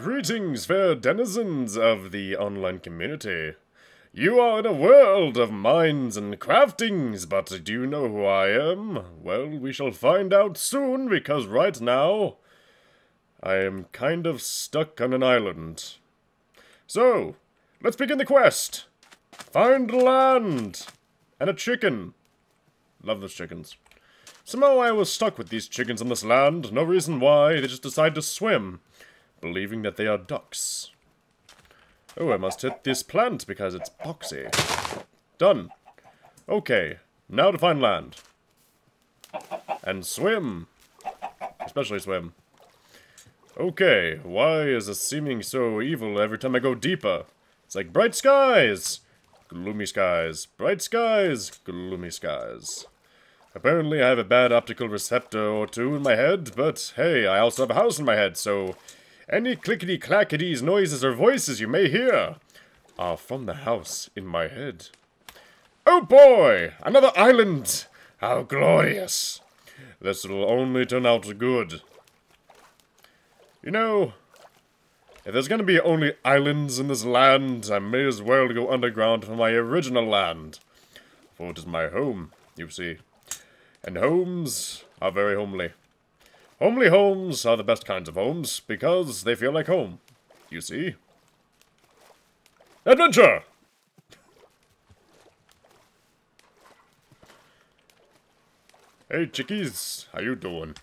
Greetings, fair denizens of the online community. You are in a world of mines and craftings, but do you know who I am? Well, we shall find out soon, because right now, I am kind of stuck on an island. So, let's begin the quest. Find land! And a chicken. Love those chickens. Somehow I was stuck with these chickens on this land, no reason why, they just decided to swim believing that they are ducks. Oh, I must hit this plant because it's boxy. Done. Okay, now to find land. And swim. Especially swim. Okay, why is this seeming so evil every time I go deeper? It's like bright skies, gloomy skies, bright skies, gloomy skies. Apparently I have a bad optical receptor or two in my head, but hey, I also have a house in my head, so any clickety-clacketies, noises, or voices you may hear are from the house in my head. Oh boy! Another island! How glorious! This will only turn out good. You know, if there's gonna be only islands in this land, I may as well go underground for my original land. For it is my home, you see. And homes are very homely. Homely homes are the best kinds of homes, because they feel like home. You see? Adventure! Hey, chickies. How you doing?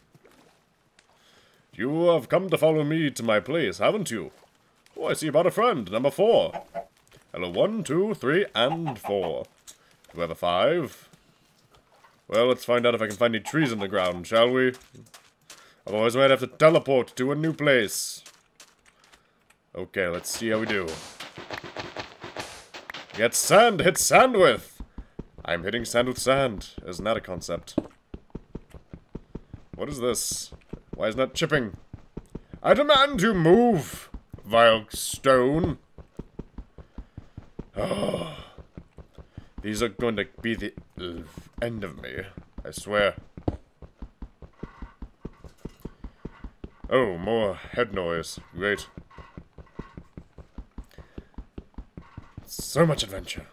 You have come to follow me to my place, haven't you? Oh, I see about a friend, number four. Hello, one, two, three, and four. Do we have a five? Well, let's find out if I can find any trees in the ground, shall we? Otherwise, I might have to teleport to a new place. Okay, let's see how we do. Get sand, hit sand with! I'm hitting sand with sand. Isn't that a concept? What is this? Why is that chipping? I demand you move, vile stone. Oh. These are going to be the end of me, I swear. Oh, more head noise. Great. So much adventure.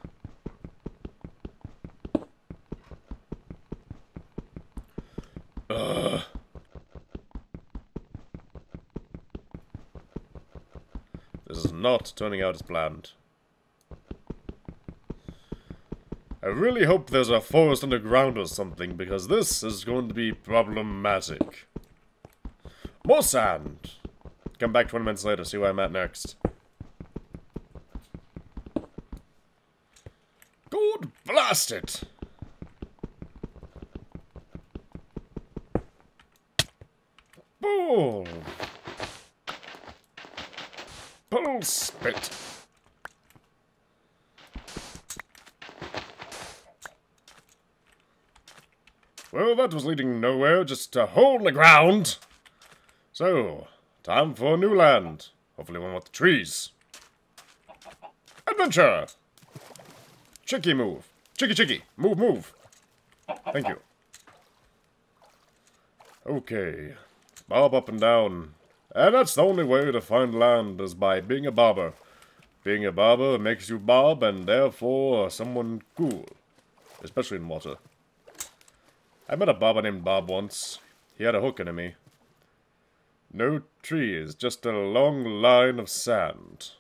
Ugh. This is not turning out as planned. I really hope there's a forest underground or something, because this is going to be problematic. More sand! Come back 20 minutes later, see where I'm at next. God blast it! Bull! Bull spit! Well, that was leading nowhere, just hole in the ground. So, time for new land. Hopefully one with trees. Adventure! Chicky move. Chicky chicky. Move, move. Thank you. Okay. Bob up and down. And that's the only way to find land is by being a bobber. Being a bobber makes you bob and therefore someone cool. Especially in water. I met a bobber named Bob once. He had a hook into me. No trees, just a long line of sand.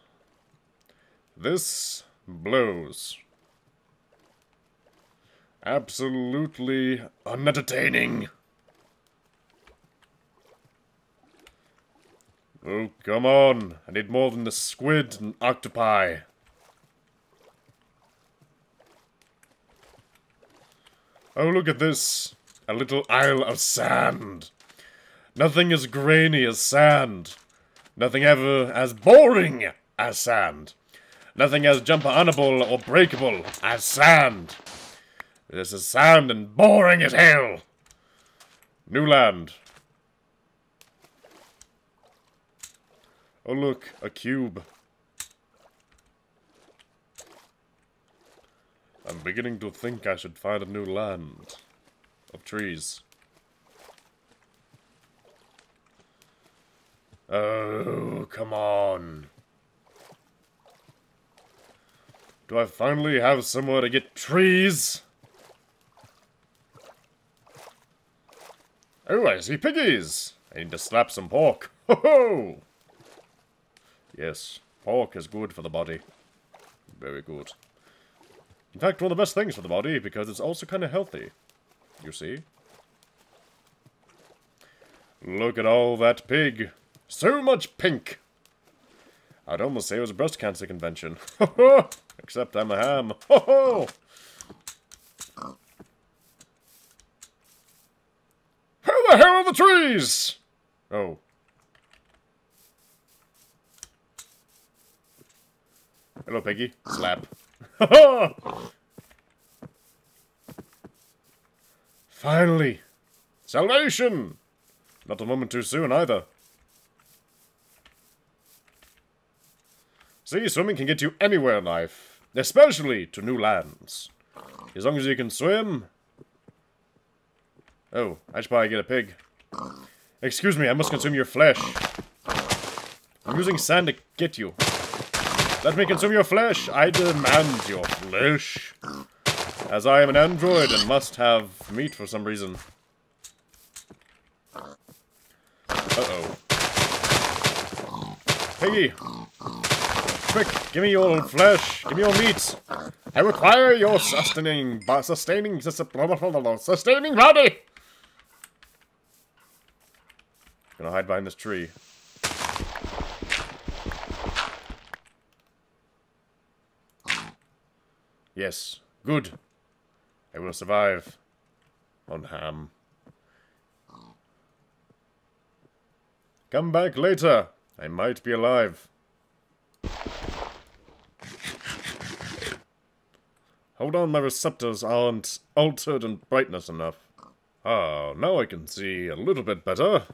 This blows. Absolutely unentertaining. Oh, come on. I need more than the squid and octopi. Oh, look at this. A little isle of sand. Nothing as grainy as sand. Nothing ever as boring as sand. Nothing as jump onable or breakable as sand. This is sand and boring as hell. New land. Oh look, a cube. I'm beginning to think I should find a new land of trees. Oh, come on. Do I finally have somewhere to get trees? Oh, I see piggies. I need to slap some pork. Ho ho! Yes, pork is good for the body. Very good. In fact, one of the best things for the body, because it's also kind of healthy. You see? Look at all that pig. So much pink. I'd almost say it was a breast cancer convention. Except I'm a ham. Ho ho! Who the hell are the trees? Oh. Hello, Piggy. Slap. Finally! Salvation! Not a moment too soon, either. See, swimming can get you anywhere in life. Especially to new lands. As long as you can swim... Oh, I should probably get a pig. Excuse me, I must consume your flesh. I'm using sand to get you. Let me consume your flesh. I demand your flesh. As I am an android and must have meat for some reason. Uh-oh. Piggy! Quick, give me your flesh. Give me your meat. I require your sustaining, sustaining, sustaining body. Gonna hide behind this tree. Yes, good. I will survive. On ham. Come back later. I might be alive. Hold on, my receptors aren't altered in brightness enough. Ah, now I can see a little bit better.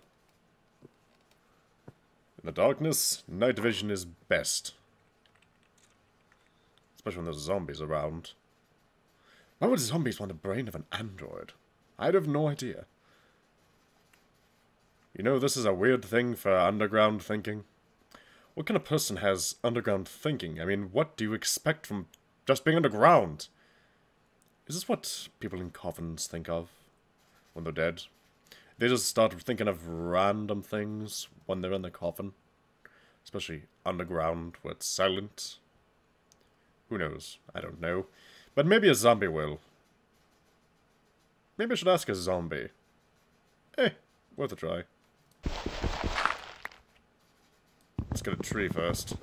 In the darkness, night vision is best. Especially when there's zombies around. Why would zombies want the brain of an android? I'd have no idea. You know, this is a weird thing for underground thinking. What kind of person has underground thinking? I mean, what do you expect from just being underground? Is this what people in coffins think of when they're dead? They just start thinking of random things when they're in the coffin. Especially underground, where it's silent. Who knows? I don't know. But maybe a zombie will. Maybe I should ask a zombie. Eh, worth a try. Let's get a tree first.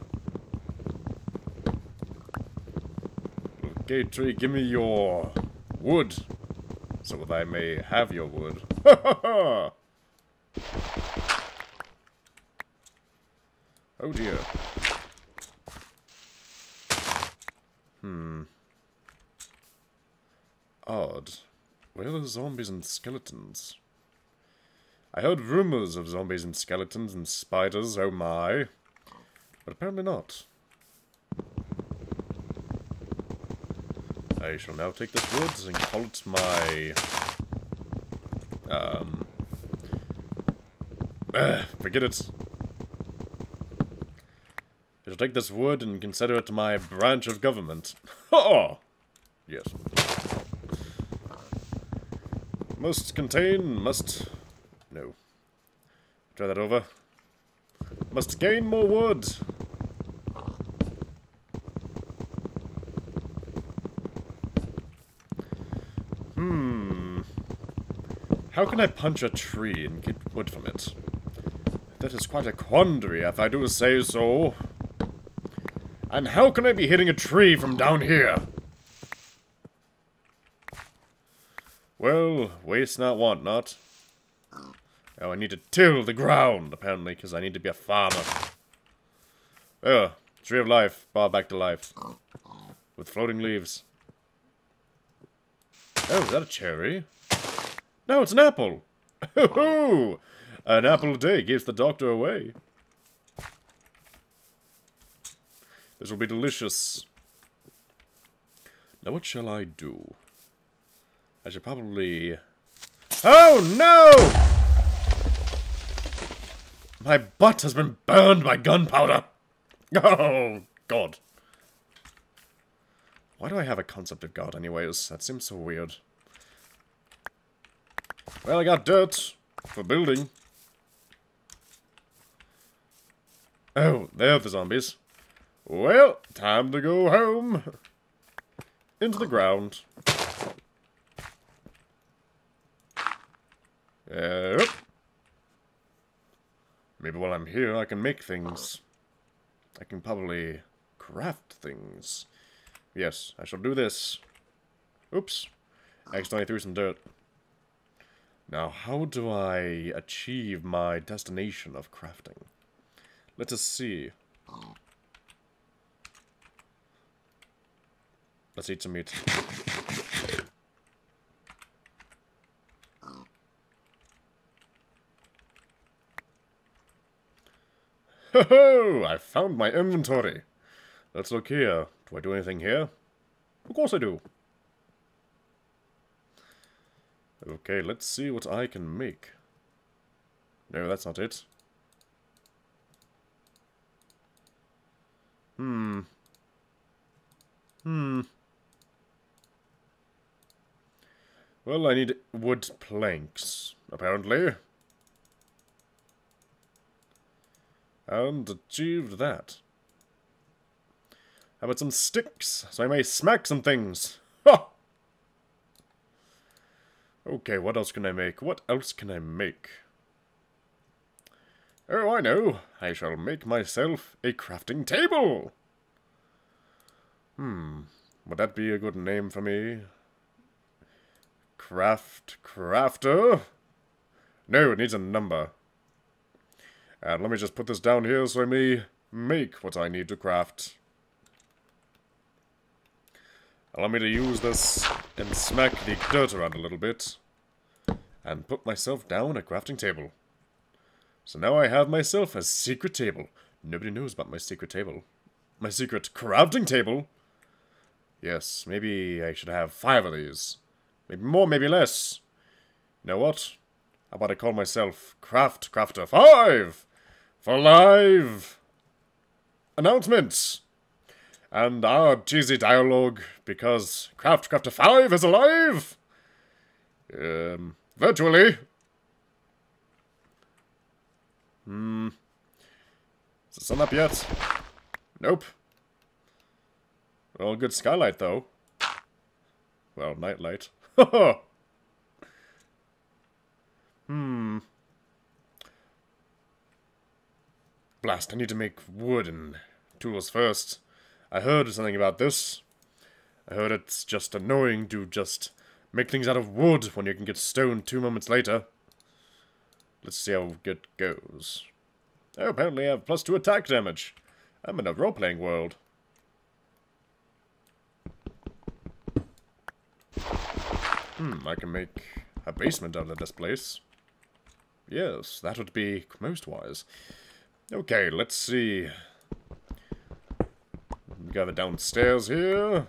Okay, tree, give me your wood, so that I may have your wood. oh dear. Hmm. Odd. Where are the zombies and skeletons? I heard rumors of zombies and skeletons and spiders, oh my. But apparently not. I shall now take this wood and call it my... Um... Uh, forget it. I shall take this wood and consider it my branch of government. Oh! Yes. Must contain, must... No. Try that over. Must gain more wood. How can I punch a tree and get wood from it? That is quite a quandary, if I do say so. And how can I be hitting a tree from down here? Well, waste not, want not. Oh, I need to till the ground, apparently, because I need to be a farmer. Oh, tree of life, brought back to life. With floating leaves. Oh, is that a cherry? No, it's an apple. an apple a day gives the doctor away. This will be delicious. Now what shall I do? I should probably... Oh, no! My butt has been burned by gunpowder! Oh, God. Why do I have a concept of God anyways? That seems so weird. Well, I got dirt for building. Oh, there are the zombies. Well, time to go home. Into the ground. Yep. Maybe while I'm here, I can make things. I can probably craft things. Yes, I shall do this. Oops. I accidentally threw some dirt. Now, how do I achieve my destination of crafting? Let us see. Let's eat some meat. Ho ho! I found my inventory. Let's look here. Do I do anything here? Of course I do. Okay, let's see what I can make. No, that's not it. Hmm. Hmm. Well, I need wood planks, apparently. And achieved that. How about some sticks, so I may smack some things? Ha! Okay, what else can I make? What else can I make? Oh, I know. I shall make myself a crafting table. Hmm. Would that be a good name for me? Craft crafter? No, it needs a number. And let me just put this down here so I may make what I need to craft. Allow me to use this and smack the dirt around a little bit. And put myself down a crafting table. So now I have myself a secret table. Nobody knows about my secret table. My secret crafting table? Yes, maybe I should have five of these. Maybe more, maybe less. You know what? How about I call myself Craft Crafter 5? For live announcements! And our cheesy dialogue, because Craft Crafter 5 is alive! Um, virtually. Hmm. Is the sun up yet? Nope. Well, good skylight, though. Well, nightlight. hmm. Blast, I need to make wood and tools first. I heard something about this. I heard it's just annoying to just make things out of wood when you can get stone two moments later. Let's see how it goes. Oh, apparently I have plus two attack damage. I'm in a role-playing world. Hmm, I can make a basement out of this place. Yes, that would be most wise. Okay, let's see. It downstairs here.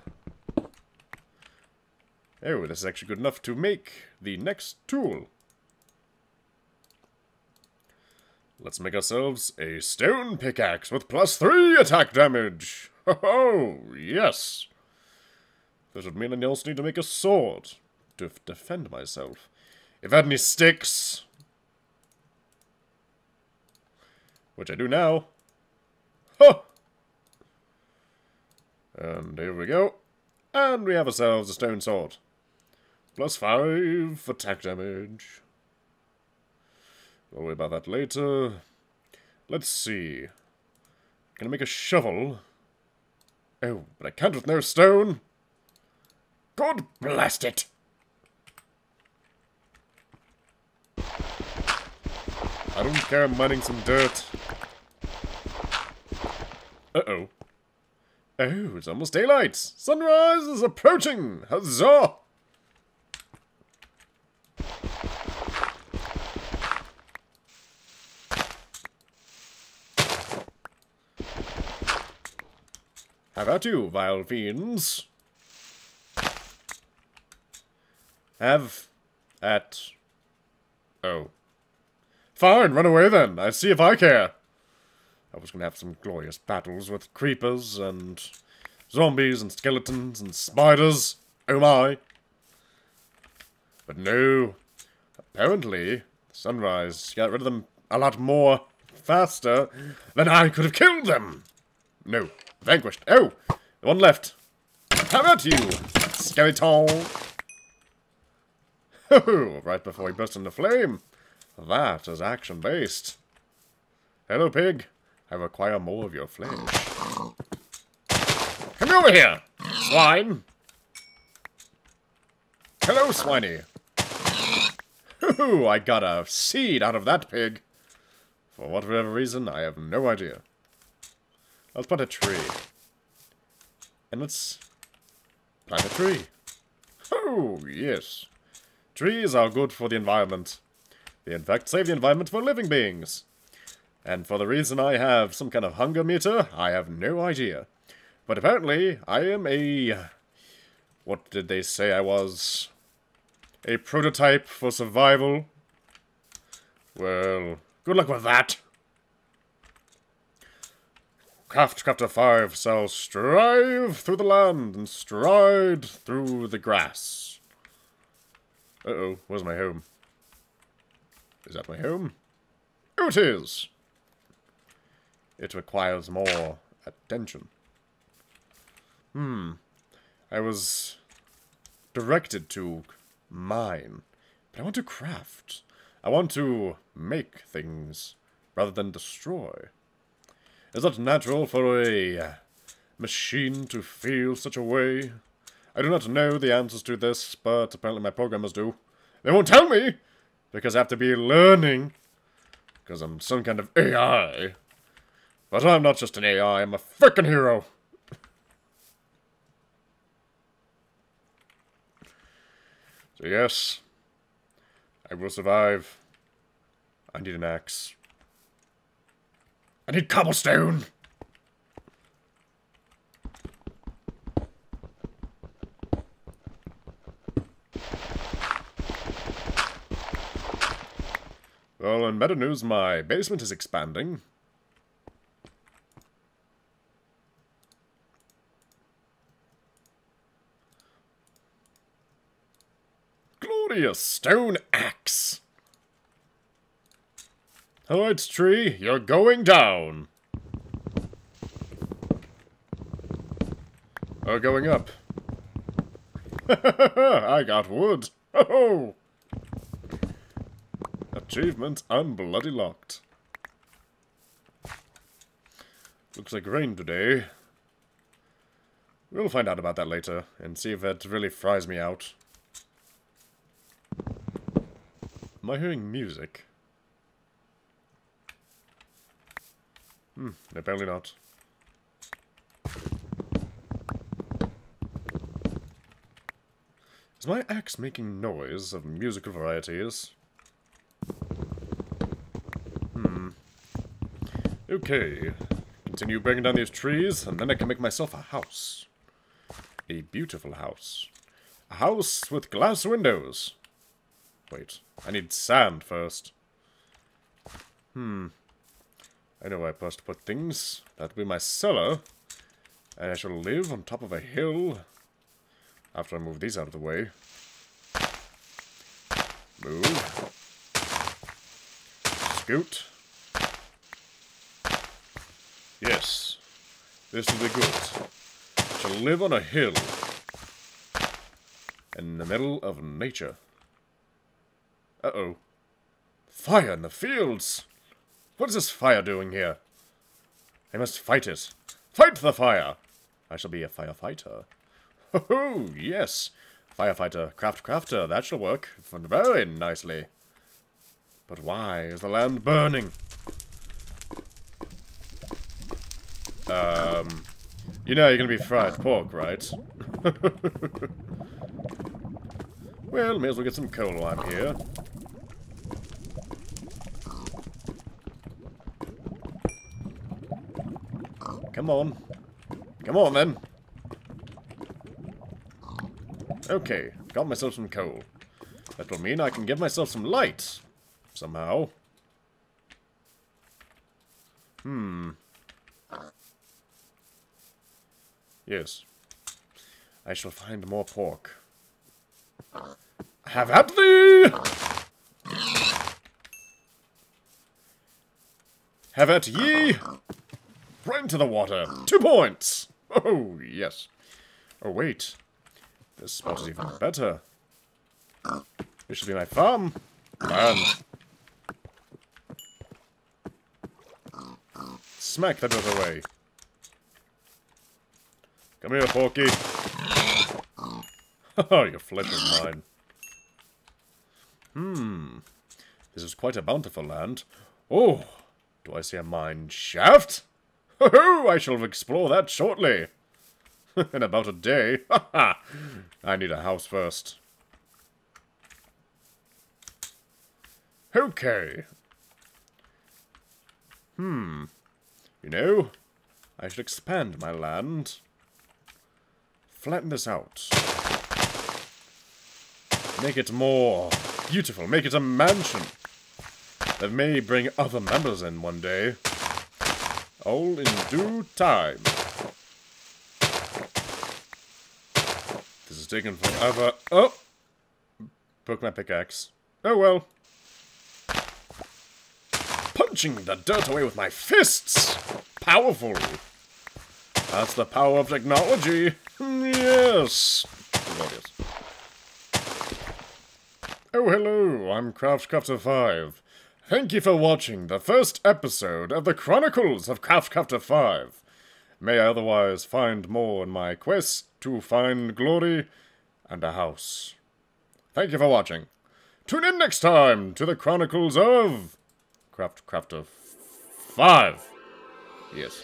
Oh, this is actually good enough to make the next tool. Let's make ourselves a stone pickaxe with plus three attack damage. Oh, yes. This would mean I also need to make a sword to defend myself. If I had any sticks, which I do now. Huh! And here we go. And we have ourselves a stone sword. Plus five for attack damage. We'll worry about that later. Let's see. Can I make a shovel? Oh, but I can't with no stone. God blast it! I don't care, I'm mining some dirt. Uh-oh. Oh, it's almost daylight. Sunrise is approaching. Huzzah! How about you, vile fiends? Have at... Oh. Fine, run away then. I see if I care. I was gonna have some glorious battles with creepers and zombies and skeletons and spiders. Oh my. But no. Apparently, Sunrise got rid of them a lot more faster than I could have killed them. No. Vanquished. Oh! the One left. How about you, skeleton? Oh, right before he burst into flame. That is action-based. Hello, pig. I require more of your flesh. Come over here, swine. Hello, swiney. Ooh, I got a seed out of that pig. For whatever reason, I have no idea. Let's plant a tree. And let's plant a tree. Oh, yes. Trees are good for the environment. They in fact save the environment for living beings. And for the reason I have some kind of hunger meter, I have no idea. But apparently, I am a... What did they say I was? A prototype for survival? Well, good luck with that. Craft Crafter 5 shall strive through the land and stride through the grass. Uh-oh, where's my home? Is that my home? Oh, it is! It requires more attention. Hmm. I was directed to mine, but I want to craft. I want to make things rather than destroy. Is that natural for a machine to feel such a way? I do not know the answers to this, but apparently my programmers do. They won't tell me, because I have to be learning, because I'm some kind of AI. But I'm not just an AI, I'm a freaking hero. so yes, I will survive. I need an axe. I need cobblestone! Well, in better news, my basement is expanding. Glorious stone axe! Alright, tree, you're going down. Or going up. I got wood. Oh! Achievement unbloody locked. Looks like rain today. We'll find out about that later, and see if that really fries me out. Am I hearing music? Hmm, apparently not. Is my axe making noise of musical varieties? Hmm. Okay. Continue breaking down these trees, and then I can make myself a house. A beautiful house. A house with glass windows. Wait, I need sand first. Hmm. I know where I'm supposed to put things. That'll be my cellar. And I shall live on top of a hill. After I move these out of the way. Move. Scoot. Yes, this will be good. I shall live on a hill. In the middle of nature. Uh-oh. Fire in the fields! What is this fire doing here? I must fight it. Fight the fire! I shall be a firefighter. Oh, yes. Firefighter, craft crafter, that shall work very nicely. But why is the land burning? Um, you know you're gonna be fried pork, right? well, may as well get some coal while I'm here. Come on. Come on, then. Okay, got myself some coal. That will mean I can give myself some light. Somehow. Hmm. Yes. I shall find more pork. Have at thee! Have at ye! Right into the water. Two points! Oh, yes. Oh, wait. This spot is even better. This should be my farm. Man. Smack the dirt away. Come here, Porky. Oh, your flesh is mine. Hmm. This is quite a bountiful land. Oh, do I see a mine shaft? Oh, I shall explore that shortly. In about a day. Ha ha! I need a house first. Okay. Hmm. You know, I should expand my land. Flatten this out. Make it more beautiful. Make it a mansion. That may bring other members in one day. All in due time. This is taking forever. Oh! Broke my pickaxe. Oh well. Punching the dirt away with my fists! Powerful! That's the power of technology. Hmm, yes! Glorious. Oh, hello, I'm Craftcrafter 5. Thank you for watching the first episode of the Chronicles of Craftcrafter 5. May I otherwise find more in my quest to find glory and a house. Thank you for watching. Tune in next time to the Chronicles of Craftcrafter 5. Yes.